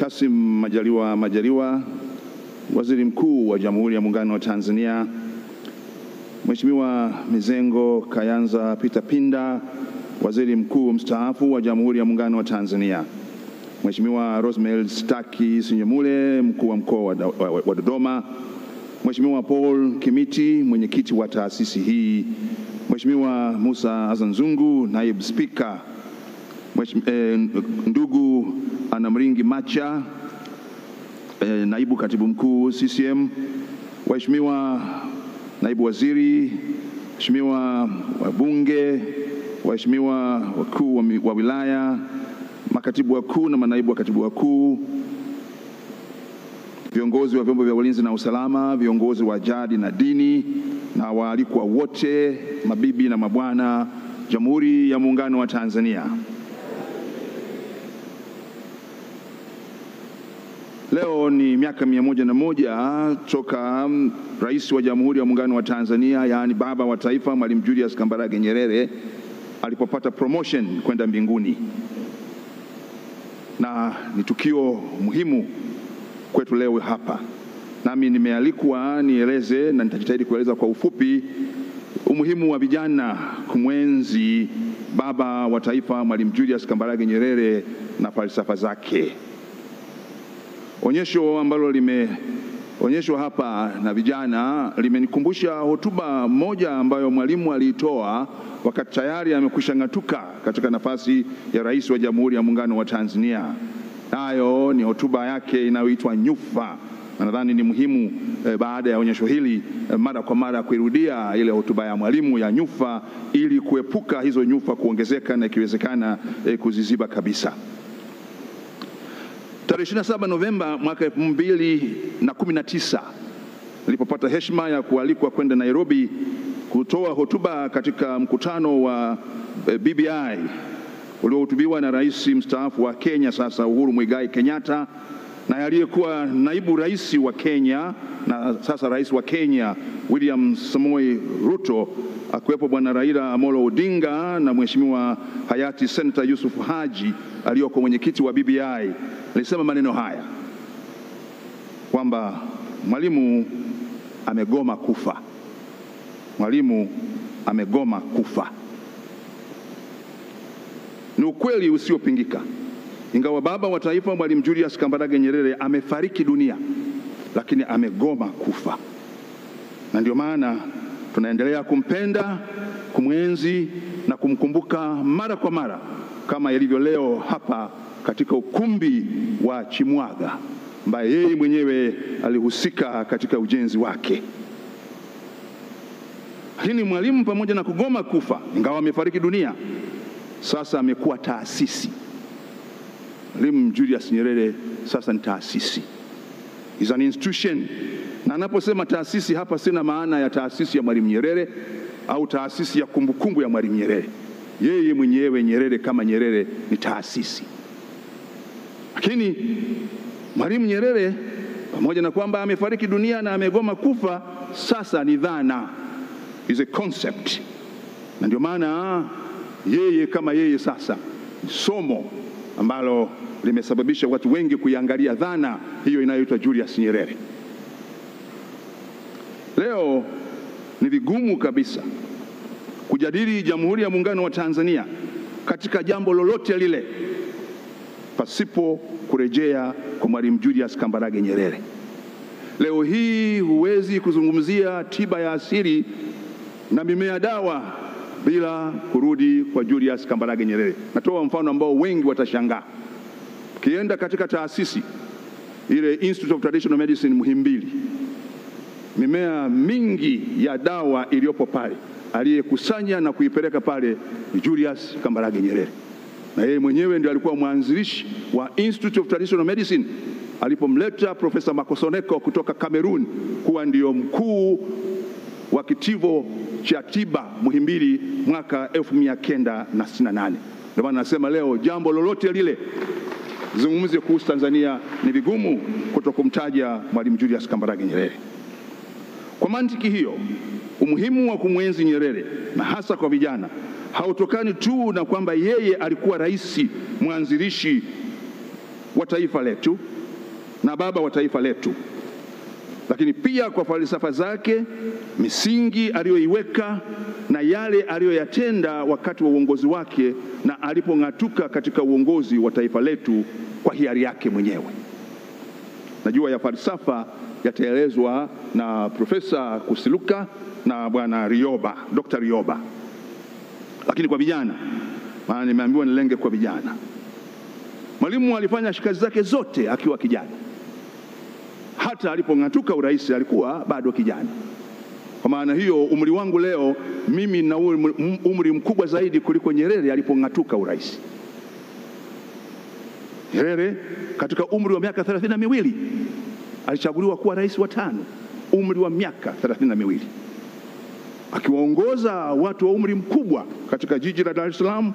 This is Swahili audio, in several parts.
Kassim Majaliwa Majaliwa, Waziri Mkuu wa Jamhuri ya Muungano wa Tanzania, Mheshimiwa Mizengo Kayanza Peter Pinda, Waziri Mkuu mstaafu wa Jamhuri ya Muungano wa Tanzania, Mheshimiwa Rosemary Staki Sinyamule, mkuu wa mkoa wa Dodoma, Mheshimiwa Paul Kimiti, mwenyekiti wa taasisi hii, Mheshimiwa Musa Azanzungu, naibu spika, eh, ndugu Anamringi Macha, eh, naibu katibu mkuu CCM, waheshimiwa naibu waziri, waheshimiwa wabunge, waheshimiwa wakuu wa, wa wilaya, makatibu wakuu na manaibu wa katibu wakuu, viongozi wa vyombo vya ulinzi na usalama, viongozi wa jadi na dini na waalikwa wote, mabibi na mabwana, Jamhuri ya Muungano wa Tanzania. Leo ni miaka mia moja na moja toka Rais wa Jamhuri ya Muungano wa Tanzania, yaani baba wa taifa, Mwalimu Julius Kambarage Nyerere alipopata promotion kwenda mbinguni, na ni tukio muhimu kwetu leo hapa. Nami nimealikwa nieleze na nitajitahidi kueleza kwa ufupi umuhimu wa vijana kumwenzi baba wa taifa Mwalimu Julius Kambarage Nyerere na falsafa zake. Onyesho ambalo limeonyeshwa hapa na vijana limenikumbusha hotuba moja ambayo mwalimu aliitoa wakati tayari amekwisha ng'atuka katika nafasi ya rais wa Jamhuri ya Muungano wa Tanzania. Nayo ni hotuba yake inayoitwa Nyufa, na nadhani ni muhimu eh, baada ya onyesho hili eh, mara kwa mara kuirudia ile hotuba ya mwalimu ya Nyufa ili kuepuka hizo nyufa kuongezeka na ikiwezekana eh, kuziziba kabisa. Tarehe 27 Novemba mwaka 2019 nilipopata heshima ya kualikwa kwenda Nairobi kutoa hotuba katika mkutano wa BBI uliohutubiwa na rais mstaafu wa Kenya sasa Uhuru Muigai Kenyatta na aliyekuwa naibu rais wa Kenya na sasa rais wa Kenya William Samoei Ruto, akiwepo bwana Raila Amolo Odinga na mheshimiwa hayati Senator Yusuf Haji aliyoko mwenyekiti wa BBI, alisema maneno haya kwamba Mwalimu amegoma kufa, Mwalimu amegoma kufa. Ni ukweli usiopingika. Ingawa baba wa taifa Mwalimu Julius Kambarage Nyerere amefariki dunia, lakini amegoma kufa, na ndio maana tunaendelea kumpenda, kumwenzi na kumkumbuka mara kwa mara, kama ilivyo leo hapa katika ukumbi wa Chimwaga ambaye yeye mwenyewe alihusika katika ujenzi wake. Lakini Mwalimu pamoja na kugoma kufa, ingawa amefariki dunia, sasa amekuwa taasisi. Mwalimu Julius Nyerere sasa ni taasisi, is an institution. Na anaposema taasisi hapa, sina maana ya taasisi ya Mwalimu Nyerere au taasisi ya kumbukumbu kumbu ya Mwalimu Nyerere. Yeye mwenyewe Nyerere kama Nyerere ni taasisi, lakini Mwalimu Nyerere pamoja na kwamba amefariki dunia na amegoma kufa, sasa ni dhana, is a concept, na ndio maana yeye kama yeye sasa somo ambalo limesababisha watu wengi kuiangalia dhana hiyo inayoitwa Julius Nyerere. Leo ni vigumu kabisa kujadili Jamhuri ya Muungano wa Tanzania katika jambo lolote lile pasipo kurejea kwa Mwalimu Julius Kambarage Nyerere. Leo hii huwezi kuzungumzia tiba ya asili na mimea dawa bila kurudi kwa Julius Kambarage Nyerere. Natoa mfano ambao wengi watashangaa. Ukienda katika taasisi ile Institute of Traditional Medicine Muhimbili, mimea mingi ya dawa iliyopo pale, aliyekusanya na kuipeleka pale ni Julius Kambarage Nyerere, na yeye mwenyewe ndio alikuwa mwanzilishi wa Institute of Traditional Medicine alipomleta Profesa Makosoneko kutoka Kamerun kuwa ndio mkuu wa kitivo cha tiba Muhimbili mwaka 1968. Ndio maana nasema leo jambo lolote lile zungumze kuhusu Tanzania ni vigumu kuto kumtaja Mwalimu Julius Kambarage Nyerere. Kwa mantiki hiyo, umuhimu wa kumwenzi Nyerere na hasa kwa vijana hautokani tu na kwamba yeye alikuwa rais mwanzilishi wa taifa letu na baba wa taifa letu, lakini pia kwa falsafa zake, misingi aliyoiweka na yale aliyoyatenda wakati wa uongozi wake na alipong'atuka katika uongozi wa taifa letu kwa hiari yake mwenyewe. Najua ya falsafa yataelezwa na Profesa Kusiluka na Bwana Rioba, Dr. Rioba, lakini kwa vijana, maana nimeambiwa nilenge kwa vijana. Mwalimu alifanya kazi zake zote akiwa kijana, hata alipong'atuka urais alikuwa bado kijana. Kwa maana hiyo, umri wangu leo mimi na umri mkubwa zaidi kuliko Nyerere alipong'atuka urais. Nyerere katika umri wa miaka thelathini na miwili alichaguliwa kuwa rais wa tano, umri wa miaka thelathini na miwili akiwaongoza watu wa umri mkubwa katika jiji la Dar es Salaam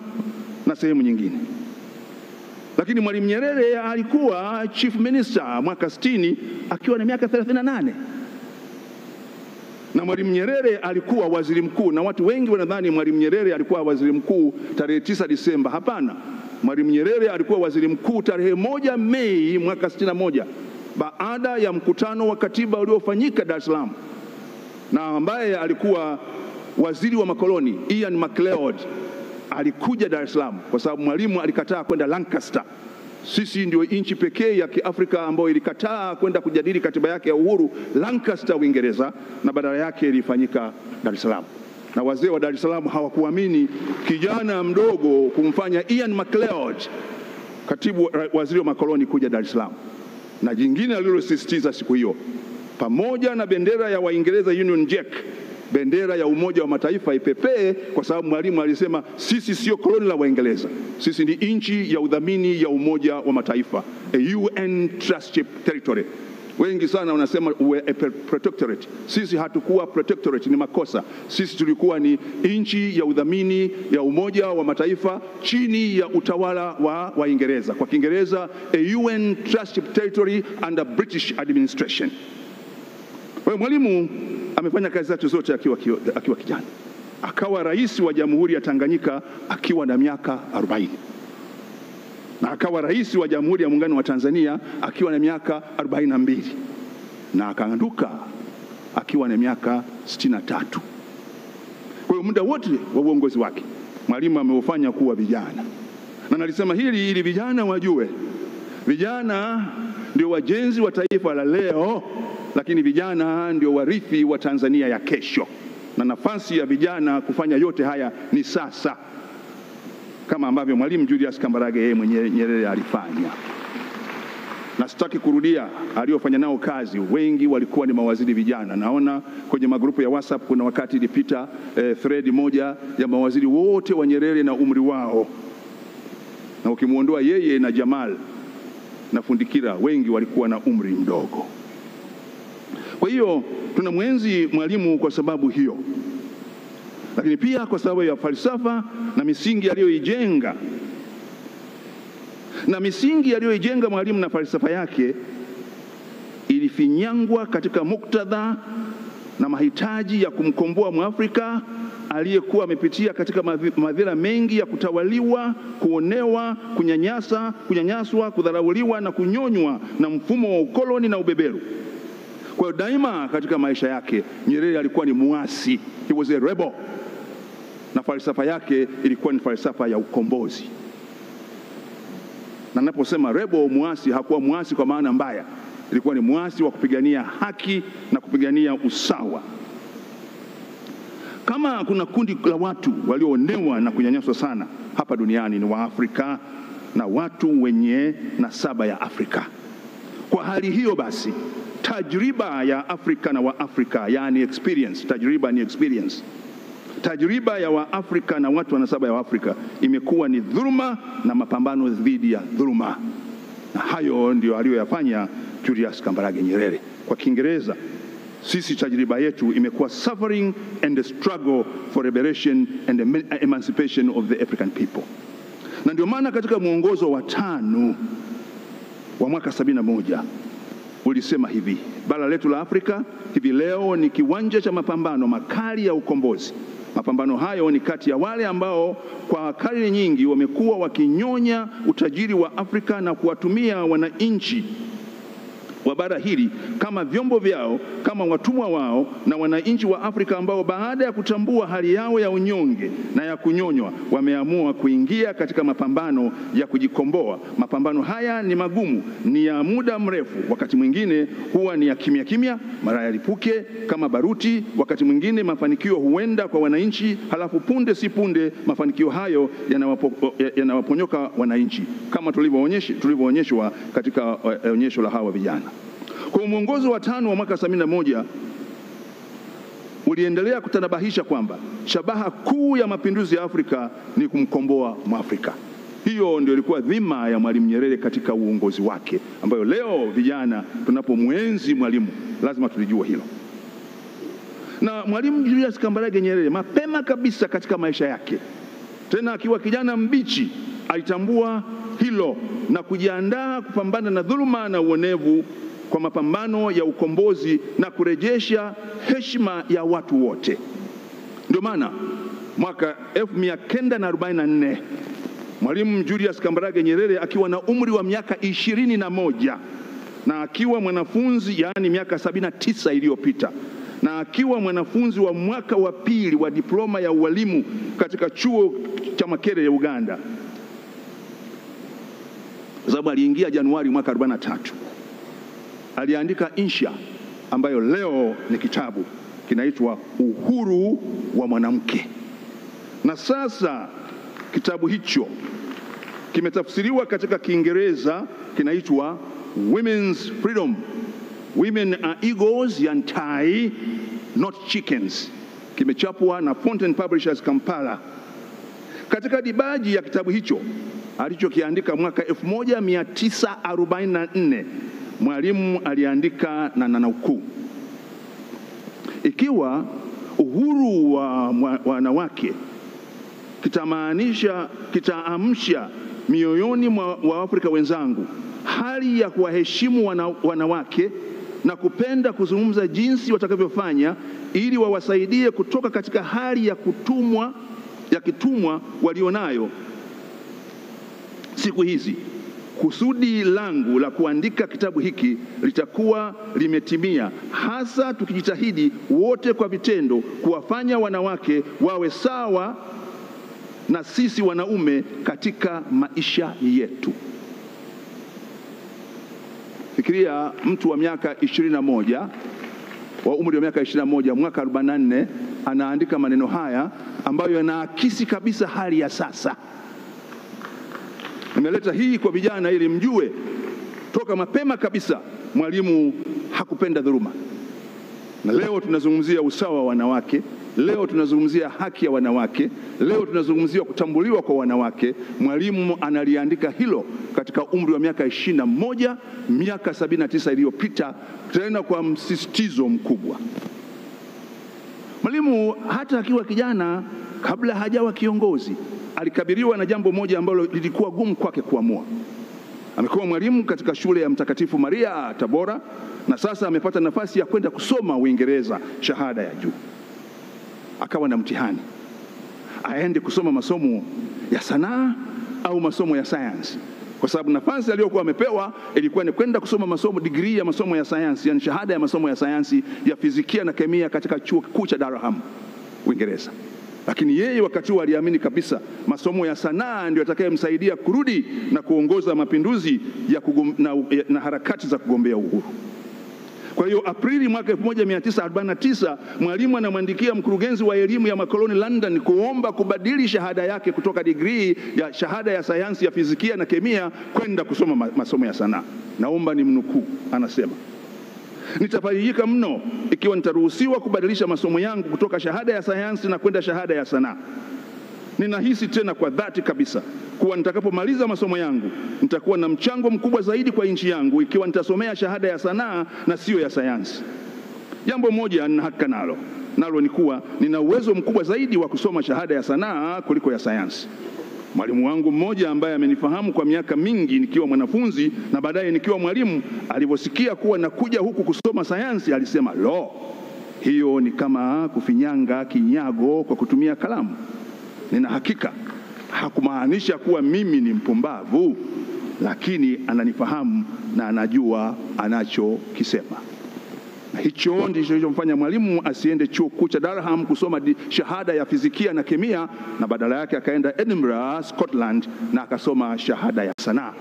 na sehemu nyingine. Lakini Mwalimu Nyerere alikuwa chief minister mwaka 60 akiwa na miaka 38 na Mwalimu Nyerere alikuwa waziri mkuu, na watu wengi wanadhani Mwalimu Nyerere alikuwa waziri mkuu tarehe 9 Disemba. Hapana, Mwalimu Nyerere alikuwa waziri mkuu tarehe moja Mei mwaka 61 baada ya mkutano wa katiba uliofanyika Dar es Salaam, na ambaye alikuwa waziri wa makoloni Ian MacLeod alikuja Dar es Salaam kwa sababu Mwalimu alikataa kwenda Lancaster. Sisi ndio nchi pekee ya Kiafrika ambayo ilikataa kwenda kujadili katiba yake ya uhuru Lancaster, Uingereza, na badala yake ilifanyika Dar es Salaam. Na wazee wa Dar es Salaam hawakuamini kijana mdogo kumfanya Ian MacLeod katibu waziri wa makoloni kuja Dar es Salaam. Na jingine alilosisitiza siku hiyo, pamoja na bendera ya Waingereza Union Jack bendera ya Umoja wa Mataifa ipepee, kwa sababu Mwalimu alisema sisi sio koloni la Waingereza, sisi ni nchi ya udhamini ya Umoja wa Mataifa, a UN trustship territory. Wengi sana wanasema we a protectorate. Sisi hatukuwa protectorate, ni makosa. Sisi tulikuwa ni nchi ya udhamini ya Umoja wa Mataifa chini ya utawala wa Waingereza, kwa Kiingereza a UN trustship territory under British administration. Kwa hiyo Mwalimu amefanya kazi zake zote akiwa, akiwa kijana. Akawa rais wa Jamhuri ya Tanganyika akiwa na miaka 40 na akawa rais wa Jamhuri ya Muungano wa Tanzania akiwa na miaka 42 na akaanduka akiwa na miaka 63. Kwa hiyo muda wote wa uongozi wake Mwalimu ameufanya kuwa vijana, na nalisema hili ili vijana wajue, vijana ndio wajenzi wa taifa la leo lakini vijana ndio warithi wa Tanzania ya kesho, na nafasi ya vijana kufanya yote haya ni sasa, kama ambavyo Mwalimu Julius Kambarage yeye mwenyewe Nyerere alifanya. Na sitaki kurudia aliyofanya nao kazi, wengi walikuwa ni mawaziri vijana. Naona kwenye magrupu ya WhatsApp kuna wakati ilipita eh, thread moja ya mawaziri wote wa Nyerere na umri wao, na ukimwondoa yeye na Jamal na Fundikira, wengi walikuwa na umri mdogo. Kwa hiyo tuna mwenzi Mwalimu kwa sababu hiyo, lakini pia kwa sababu ya falsafa na misingi aliyoijenga. Na misingi aliyoijenga Mwalimu na falsafa yake ilifinyangwa katika muktadha na mahitaji ya kumkomboa Mwafrika aliyekuwa amepitia katika madhila mengi ya kutawaliwa, kuonewa, kunyanyasa, kunyanyaswa, kudharauliwa na kunyonywa na mfumo wa ukoloni na ubeberu. Kwa hiyo daima katika maisha yake Nyerere alikuwa ni muasi, he was a rebel, na falsafa yake ilikuwa ni falsafa ya ukombozi. Na naposema rebel, muasi, hakuwa muasi kwa maana mbaya, ilikuwa ni muasi wa kupigania haki na kupigania usawa. Kama kuna kundi la watu walioonewa na kunyanyaswa sana hapa duniani ni Waafrika na watu wenye nasaba ya Afrika. Kwa hali hiyo basi tajriba ya Afrika na Waafrika, yani experience, tajriba ni experience. Tajriba ya Waafrika na watu wa nasaba ya Waafrika imekuwa ni dhuluma na mapambano dhidi ya dhuluma, na hayo ndio aliyoyafanya Julius Kambarage Nyerere. Kwa Kiingereza, sisi tajriba yetu imekuwa suffering and the struggle for liberation and the emancipation of the African people, na ndio maana katika mwongozo wa tano wa mwaka sabini na moja ulisema hivi: bara letu la Afrika hivi leo ni kiwanja cha mapambano makali ya ukombozi. Mapambano hayo ni kati ya wale ambao kwa karne nyingi wamekuwa wakinyonya utajiri wa Afrika na kuwatumia wananchi wa bara hili kama vyombo vyao, kama watumwa wao, na wananchi wa Afrika ambao baada ya kutambua hali yao ya unyonge na ya kunyonywa wameamua kuingia katika mapambano ya kujikomboa. Mapambano haya ni magumu, ni ya muda mrefu, wakati mwingine huwa ni ya kimya kimya, mara yalipuke kama baruti. Wakati mwingine mafanikio huenda kwa wananchi, halafu punde si punde mafanikio hayo yanawapo, yanawaponyoka wananchi, kama tulivyoonyeshwa katika onyesho la hawa vijana. Kwa mwongozo wa tano wa mwaka sabini na moja uliendelea kutanabahisha kwamba shabaha kuu ya mapinduzi ya Afrika ni kumkomboa Mwafrika. Hiyo ndio ilikuwa dhima ya Mwalimu Nyerere katika uongozi wake, ambayo leo vijana tunapomwenzi Mwalimu lazima tulijua hilo. Na Mwalimu Julius Kambarage Nyerere mapema kabisa katika maisha yake, tena akiwa kijana mbichi, alitambua hilo na kujiandaa kupambana na dhuluma na uonevu kwa mapambano ya ukombozi na kurejesha heshima ya watu wote. Ndio maana mwaka 1944 Mwalimu Julius Kambarage Nyerere akiwa na umri wa miaka ishirini na moja na akiwa mwanafunzi yaani miaka sabini na tisa iliyopita na akiwa mwanafunzi wa mwaka wa pili wa diploma ya ualimu katika chuo cha makere ya Uganda, sababu aliingia Januari mwaka 43 aliandika insha ambayo leo ni kitabu kinaitwa Uhuru wa Mwanamke, na sasa kitabu hicho kimetafsiriwa katika Kiingereza kinaitwa Women's Freedom, Women are Eagles tie Not Chickens. Kimechapwa na Fountain Publishers Kampala. Katika dibaji ya kitabu hicho alichokiandika mwaka 1944 Mwalimu aliandika na nanukuu, ikiwa uhuru wa wanawake kitamaanisha kitaamsha mioyoni mwa Waafrika wenzangu hali ya kuwaheshimu wana, wanawake na kupenda kuzungumza jinsi watakavyofanya ili wawasaidie kutoka katika hali ya kutumwa ya kitumwa walionayo siku hizi kusudi langu la kuandika kitabu hiki litakuwa limetimia, hasa tukijitahidi wote kwa vitendo kuwafanya wanawake wawe sawa na sisi wanaume katika maisha yetu. Fikiria mtu wa miaka ishirini na moja wa umri wa miaka ishirini na moja mwaka 44 anaandika maneno haya ambayo yanaakisi kabisa hali ya sasa. Nimeleta hii kwa vijana ili mjue toka mapema kabisa Mwalimu hakupenda dhuluma, na leo tunazungumzia usawa wa wanawake, leo tunazungumzia haki ya wanawake, leo tunazungumzia kutambuliwa kwa wanawake. Mwalimu analiandika hilo katika umri wa miaka ishirini na moja miaka sabini na tisa iliyopita, tena kwa msisitizo mkubwa. Mwalimu hata akiwa kijana, kabla hajawa kiongozi alikabiliwa na jambo moja ambalo lilikuwa gumu kwake kuamua. Amekuwa mwalimu katika shule ya Mtakatifu Maria Tabora, na sasa amepata nafasi ya kwenda kusoma Uingereza shahada ya juu. Akawa na mtihani aende kusoma masomo ya sanaa au masomo ya sayansi, kwa sababu nafasi aliyokuwa amepewa ilikuwa ni kwenda kusoma masomo digrii ya masomo ya sayansi, yani shahada ya masomo ya sayansi ya fizikia na kemia katika chuo kikuu cha Durham, Uingereza lakini yeye wakati huo aliamini kabisa masomo ya sanaa ndio atakayemsaidia kurudi na kuongoza mapinduzi ya kugom, na, na harakati za kugombea uhuru. Kwa hiyo Aprili mwaka 1949 Mwalimu anamwandikia mkurugenzi wa elimu ya makoloni London kuomba kubadili shahada yake kutoka digrii ya shahada ya sayansi ya fizikia na kemia kwenda kusoma masomo ya sanaa. Naomba ni mnukuu, anasema Nitafarijika mno ikiwa nitaruhusiwa kubadilisha masomo yangu kutoka shahada ya sayansi na kwenda shahada ya sanaa. Ninahisi tena kwa dhati kabisa kuwa nitakapomaliza masomo yangu nitakuwa na mchango mkubwa zaidi kwa nchi yangu ikiwa nitasomea shahada ya sanaa na siyo ya sayansi. Jambo moja nina hakika nalo, nalo ni kuwa nina uwezo mkubwa zaidi wa kusoma shahada ya sanaa kuliko ya sayansi. Mwalimu wangu mmoja ambaye amenifahamu kwa miaka mingi nikiwa mwanafunzi na baadaye nikiwa mwalimu, alivyosikia kuwa nakuja huku kusoma sayansi alisema, lo, Hiyo ni kama kufinyanga kinyago kwa kutumia kalamu. Nina hakika hakumaanisha kuwa mimi ni mpumbavu, lakini ananifahamu na anajua anachokisema. Hicho ndicho kilichomfanya Mwalimu asiende chuo kikuu cha Durham kusoma shahada ya fizikia na kemia, na badala yake akaenda Edinburgh, Scotland, na akasoma shahada ya sanaa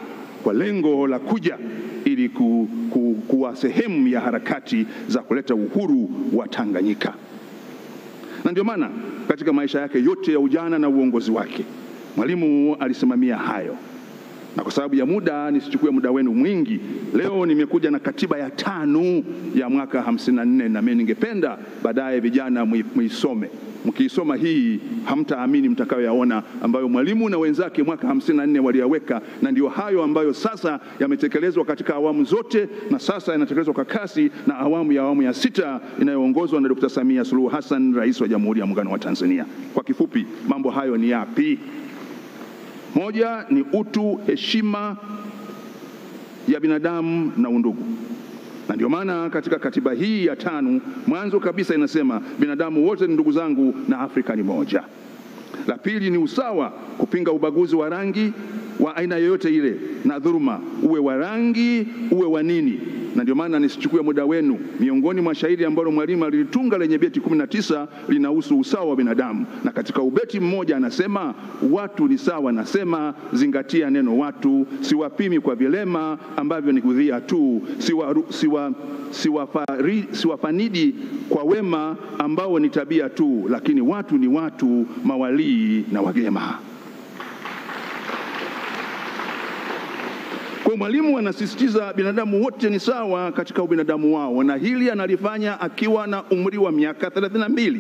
kwa lengo la kuja ili ku, ku, kuwa sehemu ya harakati za kuleta uhuru wa Tanganyika. Na ndio maana katika maisha yake yote ya ujana na uongozi wake Mwalimu alisimamia hayo na kwa sababu ya muda nisichukue muda wenu mwingi, leo nimekuja na katiba ya tano ya mwaka 54 na mimi ningependa baadaye vijana muisome. Mkiisoma hii hamtaamini mtakayoyaona ambayo Mwalimu na wenzake mwaka 54 waliyaweka, na ndiyo hayo ambayo sasa yametekelezwa katika awamu zote, na sasa yanatekelezwa kwa kasi na awamu ya awamu ya sita inayoongozwa na Dr. Samia Suluhu Hassan, rais wa Jamhuri ya Muungano wa Tanzania. Kwa kifupi, mambo hayo ni yapi? Moja ni utu, heshima ya binadamu na undugu, na ndio maana katika katiba hii ya tano mwanzo kabisa inasema binadamu wote ni ndugu zangu na Afrika ni moja. La pili ni usawa, kupinga ubaguzi wa rangi wa aina yoyote ile na dhuluma, uwe wa rangi uwe wa nini. Na ndio maana nisichukue muda wenu, miongoni mwa shairi ambalo Mwalimu alilitunga lenye beti 19 linahusu usawa wa binadamu, na katika ubeti mmoja anasema watu ni sawa, nasema zingatia neno watu, siwapimi kwa vilema ambavyo ni kudhia tu, siwa, siwa, siwafari, siwafanidi kwa wema ambao ni tabia tu, lakini watu ni watu, mawalii na wagema. Kwa Mwalimu anasisitiza binadamu wote ni sawa katika ubinadamu wao, na hili analifanya akiwa na umri wa miaka 32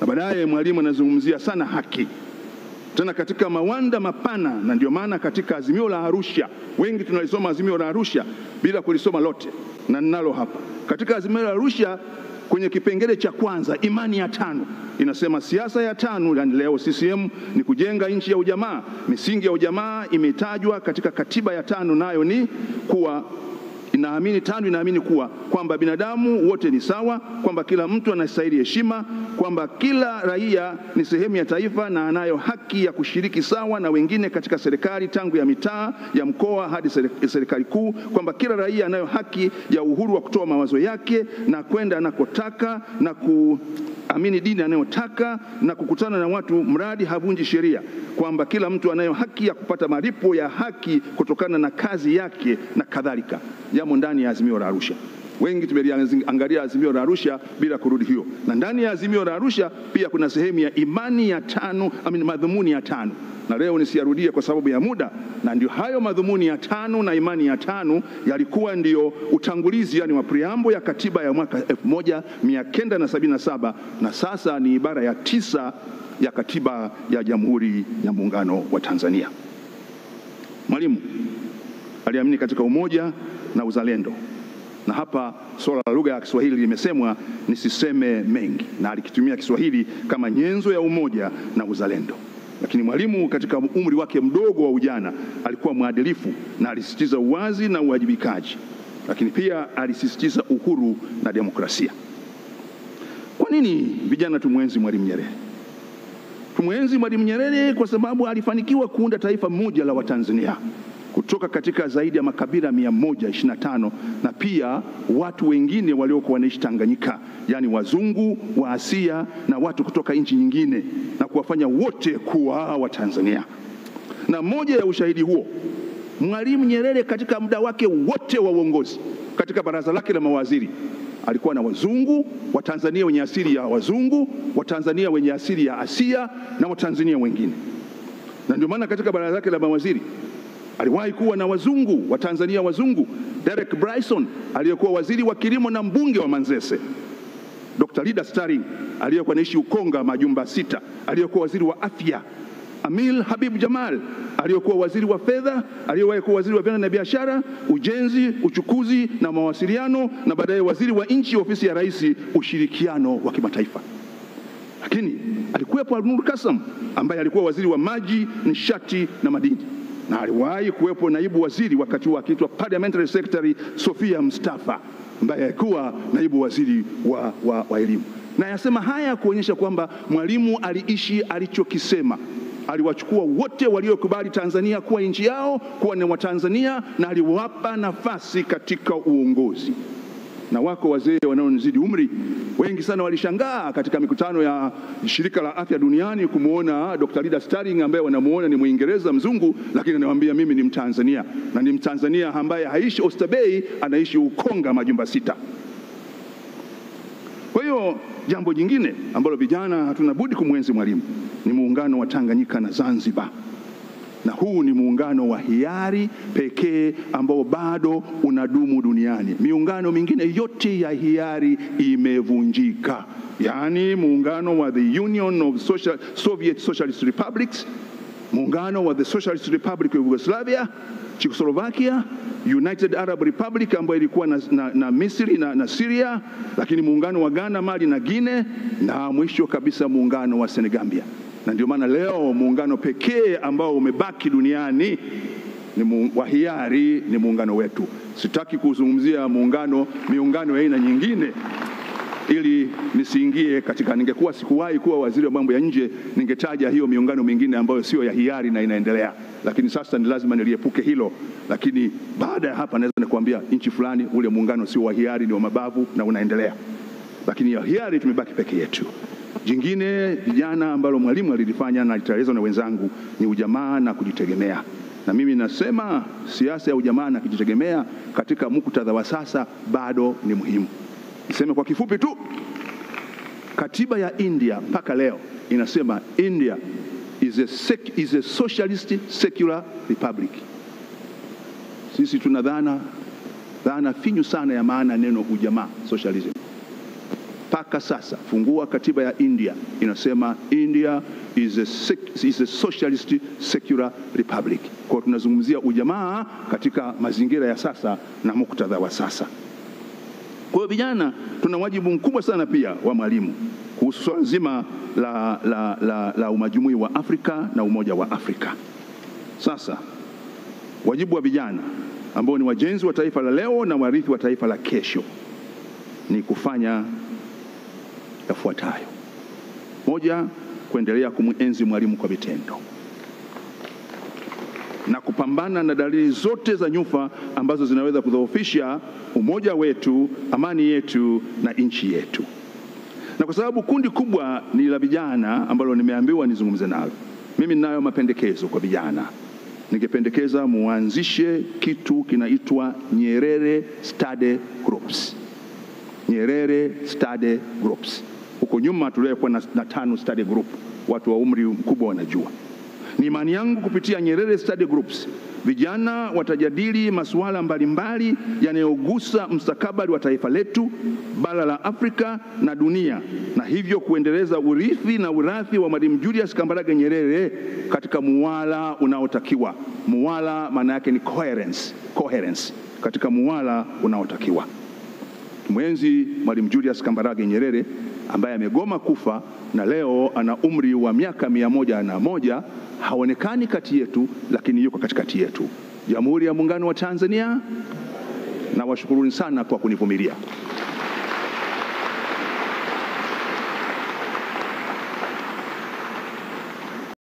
na baadaye Mwalimu anazungumzia sana haki tena katika mawanda mapana, na ndio maana katika Azimio la Arusha, wengi tunalisoma Azimio la Arusha bila kulisoma lote, na ninalo hapa. Katika Azimio la Arusha kwenye kipengele cha kwanza, imani ya tano inasema siasa ya tano, yani leo CCM ni kujenga nchi ya ujamaa. Misingi ya ujamaa imetajwa katika katiba ya tano, nayo ni kuwa inaamini tano inaamini kuwa kwamba binadamu wote ni sawa, kwamba kila mtu anastahili heshima, kwamba kila raia ni sehemu ya taifa na anayo haki ya kushiriki sawa na wengine katika serikali tangu ya mitaa, ya mkoa hadi serikali kuu, kwamba kila raia anayo haki ya uhuru wa kutoa mawazo yake na kwenda anakotaka na kuamini dini anayotaka na kukutana na watu mradi havunji sheria, kwamba kila mtu anayo haki ya kupata malipo ya haki kutokana na kazi yake na kadhalika, yamo ndani ya Azimio la Arusha. Wengi tumeliangalia Azimio la Arusha bila kurudi hiyo, na ndani ya Azimio la Arusha pia kuna sehemu ya imani ya tano, amin, madhumuni ya tano na leo nisiyarudie kwa sababu ya muda, na ndio hayo madhumuni ya tano na imani ya tano yalikuwa ndiyo utangulizi, yani wa preambo ya katiba ya mwaka 1977 na sasa ni ibara ya tisa ya katiba ya Jamhuri ya Muungano wa Tanzania. Mwalimu aliamini katika umoja na uzalendo, na hapa suala la lugha ya Kiswahili limesemwa, nisiseme mengi, na alikitumia Kiswahili kama nyenzo ya umoja na uzalendo. Lakini Mwalimu katika umri wake mdogo wa ujana alikuwa mwadilifu na alisisitiza uwazi na uwajibikaji, lakini pia alisisitiza uhuru na demokrasia. Kwa nini vijana tumwenzi Mwalimu Nyerere? Tumwenzi Mwalimu Nyerere kwa sababu alifanikiwa kuunda taifa moja la Watanzania kutoka katika zaidi ya makabila 125 na pia watu wengine waliokuwa wanaishi Tanganyika, yaani wazungu wa Asia na watu kutoka nchi nyingine, na kuwafanya wote kuwa Watanzania. Na moja ya ushahidi huo, Mwalimu Nyerere katika muda wake wote wa uongozi, katika baraza lake la mawaziri alikuwa na wazungu, Watanzania wenye asili ya wazungu, Watanzania wenye asili ya Asia na Watanzania wengine, na ndio maana katika baraza lake la mawaziri aliwahi kuwa na wazungu wa Tanzania wazungu, Derek Bryson aliyekuwa waziri wa kilimo na mbunge wa Manzese, Dr. Lida Staring aliyekuwa anaishi Ukonga majumba sita, aliyekuwa waziri wa afya, Amil Habib Jamal aliyekuwa waziri wa fedha, aliyewahi kuwa waziri wa viwanda na biashara, ujenzi, uchukuzi na mawasiliano, na baadaye waziri wa nchi ofisi ya rais, ushirikiano wa kimataifa. Lakini alikuwepo Alnur Kasam ambaye alikuwa waziri wa maji, nishati na madini na aliwahi kuwepo naibu waziri wakati huo akiitwa Parliamentary Secretary Sofia Mustafa ambaye alikuwa naibu waziri wa, wa, wa elimu. Na yasema haya kuonyesha kwamba Mwalimu aliishi alichokisema. Aliwachukua wote waliokubali Tanzania kuwa nchi yao kuwa ni Watanzania na aliwapa nafasi katika uongozi na wako wazee wanaonizidi umri wengi sana walishangaa katika mikutano ya shirika la afya duniani kumwona Dr. Lida Starling ambaye wanamuona ni Mwingereza mzungu, lakini anawaambia mimi ni Mtanzania na ni Mtanzania ambaye haishi Oysterbay, anaishi Ukonga majumba sita. Kwa hiyo jambo jingine ambalo vijana hatuna budi kumwenzi Mwalimu ni muungano wa Tanganyika na Zanzibar na huu ni muungano wa hiari pekee ambao bado unadumu duniani. Miungano mingine yote ya hiari imevunjika, yaani muungano wa the Union of Social, Soviet Socialist Republics, muungano wa the Socialist Republic of Yugoslavia, Czechoslovakia, United Arab Republic ambayo ilikuwa na, na, na Misri na, na Syria, lakini muungano wa Ghana, Mali na Guinea, na mwisho kabisa muungano wa Senegambia na ndio maana leo muungano pekee ambao umebaki duniani ni wa hiari ni muungano wetu. Sitaki kuzungumzia muungano miungano ya aina nyingine ili nisiingie katika, ningekuwa sikuwahi kuwa waziri wa mambo ya nje, ningetaja hiyo miungano mingine ambayo sio ya hiari na inaendelea, lakini sasa ni lazima niliepuke hilo. Lakini baada ya hapa naweza nikuambia nchi fulani, ule muungano sio wa hiari, ni wa mabavu na unaendelea, lakini ya hiari tumebaki peke yetu. Jingine vijana ambalo Mwalimu alilifanya na litaelezwa na wenzangu ni ujamaa na kujitegemea, na mimi nasema siasa ya ujamaa na kujitegemea katika muktadha wa sasa bado ni muhimu. Niseme kwa kifupi tu, katiba ya India mpaka leo inasema India is a, sec, is a socialist secular republic. Sisi tuna dhana dhana finyu sana ya maana neno ujamaa socialism mpaka sasa fungua katiba ya India inasema India is a, sec, is a socialist secular republic. Kwa tunazungumzia ujamaa katika mazingira ya sasa na muktadha wa sasa. Kwa hiyo vijana, tuna wajibu mkubwa sana pia wa Mwalimu kuhusu swala zima la, la, la, la umajumui wa Afrika na umoja wa Afrika. Sasa wajibu wa vijana ambao ni wajenzi wa taifa la leo na warithi wa taifa la kesho ni kufanya yafuatayo. Moja, kuendelea kumwenzi Mwalimu kwa vitendo na kupambana na dalili zote za nyufa ambazo zinaweza kudhoofisha umoja wetu, amani yetu na nchi yetu. Na kwa sababu kundi kubwa ni la vijana ambalo nimeambiwa nizungumze nalo, mimi ninayo mapendekezo kwa vijana. Ningependekeza muanzishe kitu kinaitwa Nyerere Study Groups. Nyerere Study Groups. Huko nyuma tuliyokuwa na, na tano study group, watu wa umri mkubwa wanajua. Ni imani yangu kupitia Nyerere Study Groups vijana watajadili masuala mbalimbali yanayogusa mustakabali wa taifa letu, bara la Afrika na dunia, na hivyo kuendeleza urithi na urathi wa Mwalimu Julius Kambarage Nyerere katika muwala unaotakiwa. Muwala maana yake ni coherence, coherence katika muwala unaotakiwa. Mwenzi Mwalimu Julius Kambarage Nyerere ambaye amegoma kufa na leo ana umri wa miaka mia moja na moja haonekani kati yetu, lakini yuko katikati yetu. Jamhuri ya Muungano wa Tanzania, nawashukuruni sana kwa kunivumilia.